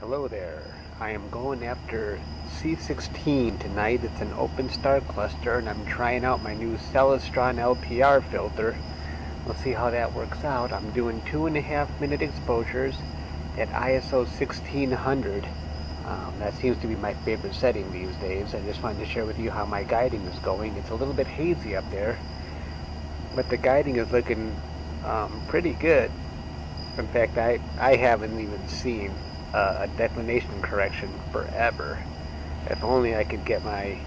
Hello there. I am going after C16 tonight. It's an open star cluster and I'm trying out my new Celestron LPR filter. We'll see how that works out. I'm doing two and a half minute exposures at ISO 1600. Um, that seems to be my favorite setting these days. I just wanted to share with you how my guiding is going. It's a little bit hazy up there, but the guiding is looking um, pretty good. In fact, I, I haven't even seen uh, a declination correction forever. If only I could get my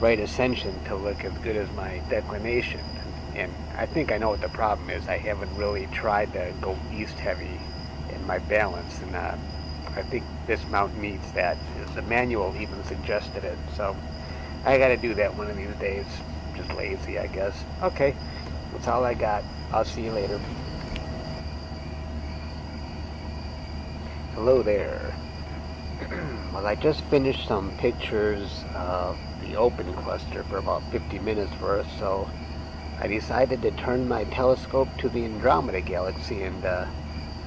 right ascension to look as good as my declination. And I think I know what the problem is. I haven't really tried to go east heavy in my balance, and uh, I think this mount needs that. The manual even suggested it, so I got to do that one of these days. Just lazy, I guess. Okay, that's all I got. I'll see you later. Hello there. well, I just finished some pictures of the open cluster for about 50 minutes or so. I decided to turn my telescope to the Andromeda Galaxy and uh,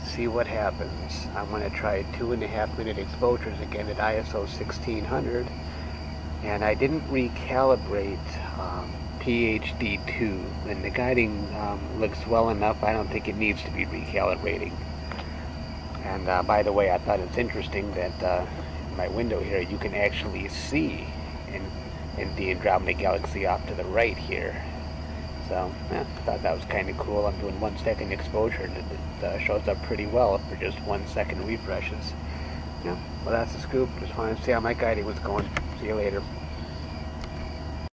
see what happens. I'm going to try two and a half minute exposures again at ISO 1600. And I didn't recalibrate um, PHD2, and the guiding um, looks well enough. I don't think it needs to be recalibrating. And uh, by the way, I thought it's interesting that uh, my window here, you can actually see in, in the Andromeda Galaxy off to the right here. So, I thought that was kind of cool. I'm doing one second exposure, and it, it uh, shows up pretty well for just one second refreshes. Yeah, well, that's the scoop. Just wanted to see how my guiding was going. See you later.